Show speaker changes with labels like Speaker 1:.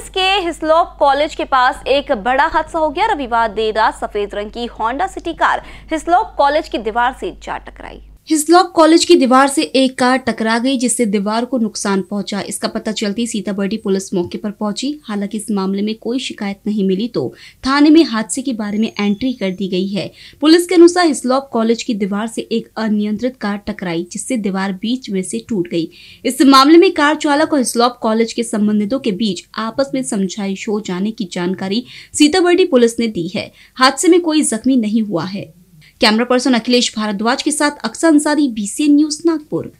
Speaker 1: Hislop college के पास एक बड़ा हादसा हो गया रविवार देर रात सफ़ेद रंग की Honda City car Hislop College की दीवार से जा टकराई।
Speaker 2: हिस्लॉप कॉलेज की दीवार से एक कार टकरा गई, जिससे दीवार को नुकसान पहुँचा। इसका पता चलती सीताबर्डी पुलिस मौके पर पहुँची। हालाँकि इस मामले में कोई शिकायत नहीं मिली तो थाने में हादसे के बारे में एंट्री कर दी गई है। पुलिस के अनुसार हिस्लॉक कॉलेज की दीवार से एक अनियंत्रित कार टकराई, जिससे दीवार बीच में से टूट गई। इस मामले में कार चालक और हिस्लॉप कॉलेज के संबंधितों के बीच आपस में समझाइश हो जाने की जानकारी सीताबर्डी पुलिस ने दी है। हादसे में कोई जख्मी नहीं हुआ है। कैमरा पर्सन अखिलेश भारद्वाज के साथ अक्सर अंसारी बीसीएन न्यूज़ नागपुर।